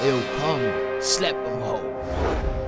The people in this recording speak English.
They'll come, me, slap them hoes.